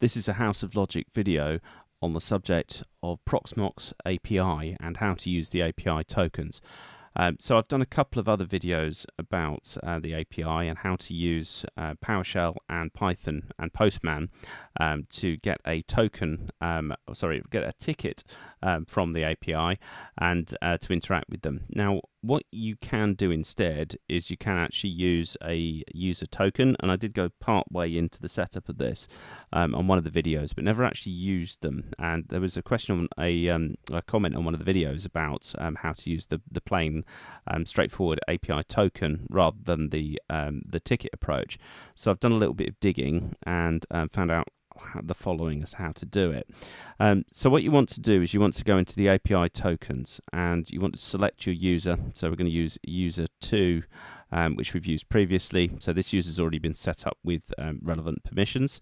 This is a House of Logic video on the subject of Proxmox API and how to use the API tokens. Um, so I've done a couple of other videos about uh, the API and how to use uh, PowerShell and Python and Postman um, to get a token, um, sorry, get a ticket um, from the API and uh, to interact with them. Now, what you can do instead is you can actually use a user token, and I did go part way into the setup of this um, on one of the videos, but never actually used them. And there was a question on a, um, a comment on one of the videos about um, how to use the the plain, um, straightforward API token rather than the um, the ticket approach. So I've done a little bit of digging and um, found out the following as how to do it. Um, so what you want to do is you want to go into the API tokens and you want to select your user. So we're going to use user 2, um, which we've used previously. So this user's already been set up with um, relevant permissions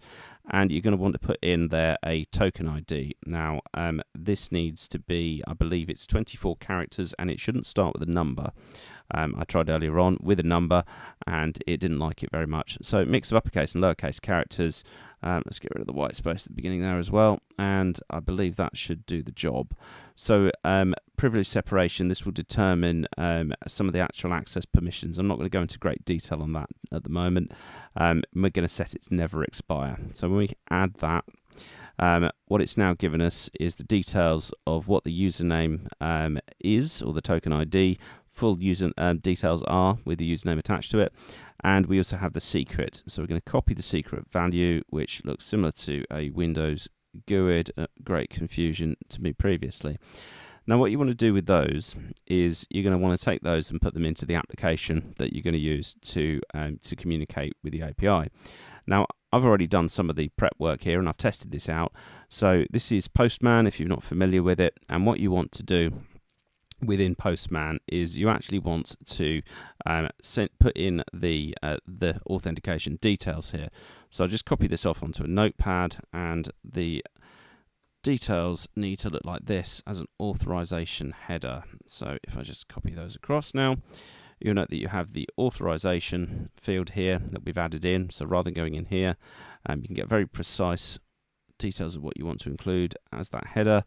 and you're going to want to put in there a token ID. Now um, this needs to be, I believe it's 24 characters and it shouldn't start with a number. Um, I tried earlier on with a number and it didn't like it very much. So mix of uppercase and lowercase characters um, let's get rid of the white space at the beginning there as well, and I believe that should do the job. So um, privilege separation, this will determine um, some of the actual access permissions. I'm not going to go into great detail on that at the moment. Um, we're going to set it to never expire. So when we add that, um, what it's now given us is the details of what the username um, is, or the token ID, full user um, details are with the username attached to it. And we also have the secret. So we're going to copy the secret value, which looks similar to a Windows GUID. Uh, great confusion to me previously. Now, what you want to do with those is you're going to want to take those and put them into the application that you're going to use to um, to communicate with the API. Now, I've already done some of the prep work here and I've tested this out. So this is Postman if you're not familiar with it. And what you want to do within Postman is you actually want to um, put in the uh, the authentication details here. So I'll just copy this off onto a notepad and the details need to look like this as an authorization header. So if I just copy those across now, you'll note that you have the authorization field here that we've added in. So rather than going in here, um, you can get very precise details of what you want to include as that header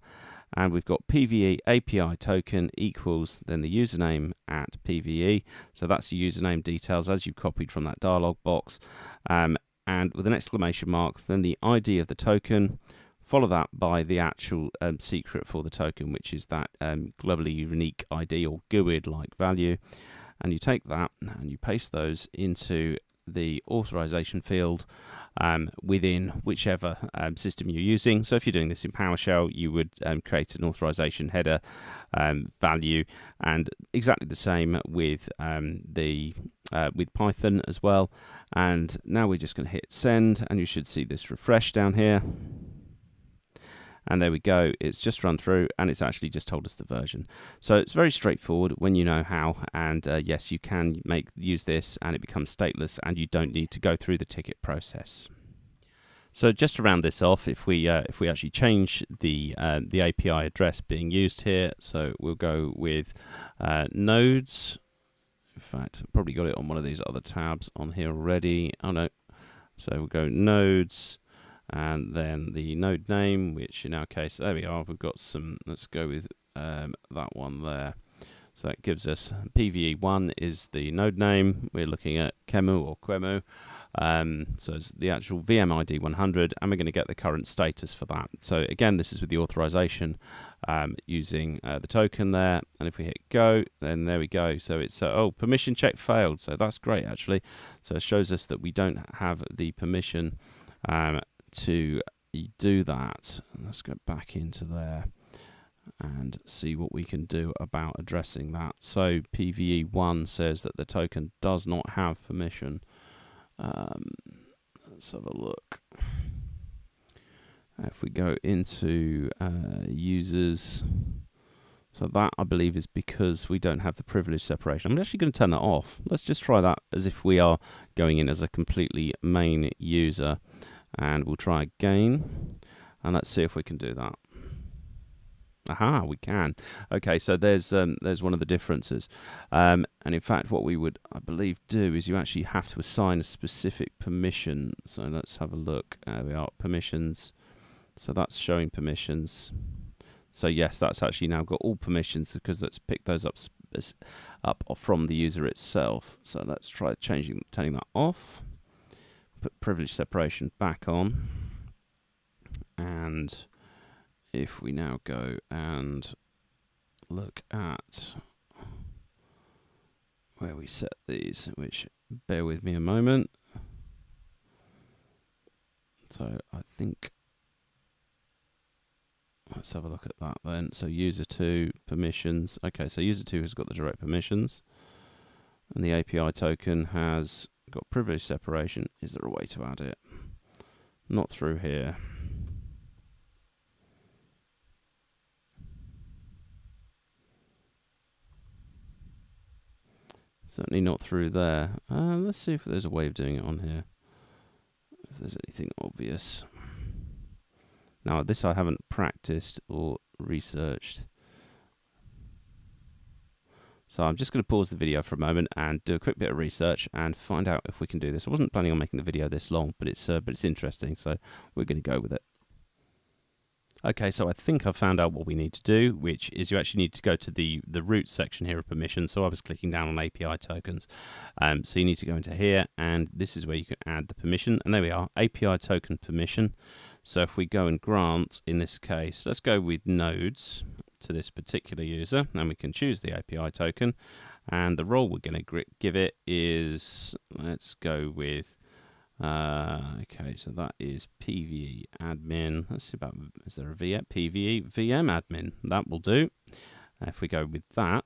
and we've got PVE API token equals then the username at PVE. So that's the username details as you've copied from that dialog box. Um, and with an exclamation mark, then the ID of the token, follow that by the actual um, secret for the token, which is that um, globally unique ID or GUID like value. And you take that and you paste those into the authorization field um, within whichever um, system you're using. So if you're doing this in PowerShell, you would um, create an authorization header um, value, and exactly the same with um, the uh, with Python as well. And now we're just going to hit send, and you should see this refresh down here and there we go it's just run through and it's actually just told us the version so it's very straightforward when you know how and uh, yes you can make use this and it becomes stateless and you don't need to go through the ticket process so just to round this off, if we uh, if we actually change the uh, the API address being used here, so we'll go with uh, nodes. In fact, I've probably got it on one of these other tabs on here already. Oh no, so we'll go nodes and then the node name, which in our case, there we are, we've got some, let's go with um, that one there. So that gives us PVE1 is the node name. We're looking at Kemu or Quemu. Um, so it's the actual VMID 100, and we're going to get the current status for that. So again, this is with the authorization um, using uh, the token there. And if we hit go, then there we go. So it's, uh, oh, permission check failed. So that's great, actually. So it shows us that we don't have the permission um, to do that, let's go back into there and see what we can do about addressing that. So PVE1 says that the token does not have permission. Um, let's have a look. If we go into uh, users, so that I believe is because we don't have the privilege separation. I'm actually going to turn that off. Let's just try that as if we are going in as a completely main user and we'll try again and let's see if we can do that Aha, we can. Okay, so there's um, there's one of the differences. Um, and in fact, what we would, I believe, do is you actually have to assign a specific permission. So let's have a look. There we are, permissions. So that's showing permissions. So yes, that's actually now got all permissions because let's pick those up up from the user itself. So let's try changing, turning that off. Put privilege separation back on. And if we now go and look at where we set these, which bear with me a moment. So I think let's have a look at that then. So user 2 permissions. Okay, so user 2 has got the direct permissions and the API token has got privilege separation. Is there a way to add it? Not through here. Certainly not through there. Uh, let's see if there's a way of doing it on here. If there's anything obvious. Now, this I haven't practiced or researched. So I'm just going to pause the video for a moment and do a quick bit of research and find out if we can do this. I wasn't planning on making the video this long, but it's uh, but it's interesting, so we're going to go with it. Okay, so I think I've found out what we need to do, which is you actually need to go to the, the root section here of permissions. So I was clicking down on API tokens. Um, so you need to go into here, and this is where you can add the permission. And there we are, API token permission. So if we go and grant, in this case, let's go with nodes to this particular user, and we can choose the API token. And the role we're going to give it is, let's go with uh, okay, so that is PVE admin. Let's see about, is there a VM? PVE VM admin. That will do. If we go with that.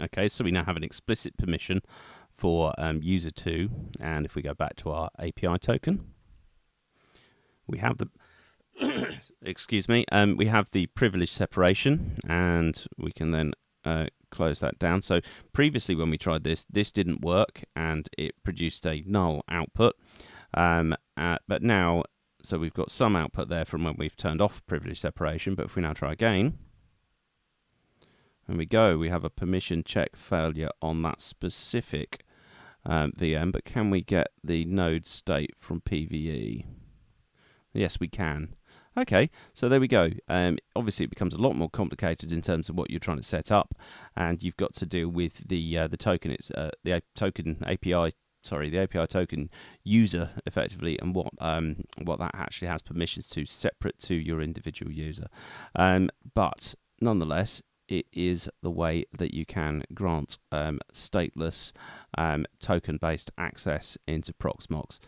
Okay, so we now have an explicit permission for um, user 2. And if we go back to our API token, we have the excuse me, um, we have the privilege separation, and we can then uh, close that down. So previously when we tried this, this didn't work and it produced a null output. Um, uh, but now, so we've got some output there from when we've turned off privilege separation. But if we now try again, and we go, we have a permission check failure on that specific um, VM. But can we get the node state from PVE? Yes, we can. Okay, so there we go. Um, obviously, it becomes a lot more complicated in terms of what you're trying to set up, and you've got to deal with the uh, the token. It's uh, the token API. Sorry, the API token user effectively, and what um, what that actually has permissions to, separate to your individual user. Um, but nonetheless, it is the way that you can grant um, stateless um, token based access into Proxmox.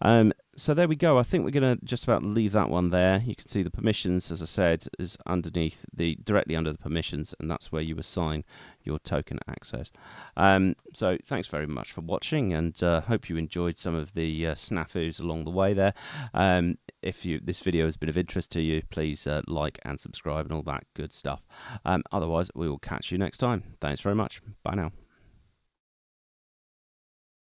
Um, so there we go. I think we're going to just about leave that one there. You can see the permissions, as I said, is underneath the directly under the permissions, and that's where you assign your token access. Um, so thanks very much for watching, and uh, hope you enjoyed some of the uh, snafus along the way there. If you this video has been of interest to you, please uh, like and subscribe and all that good stuff. Um, otherwise, we will catch you next time. Thanks very much. Bye now.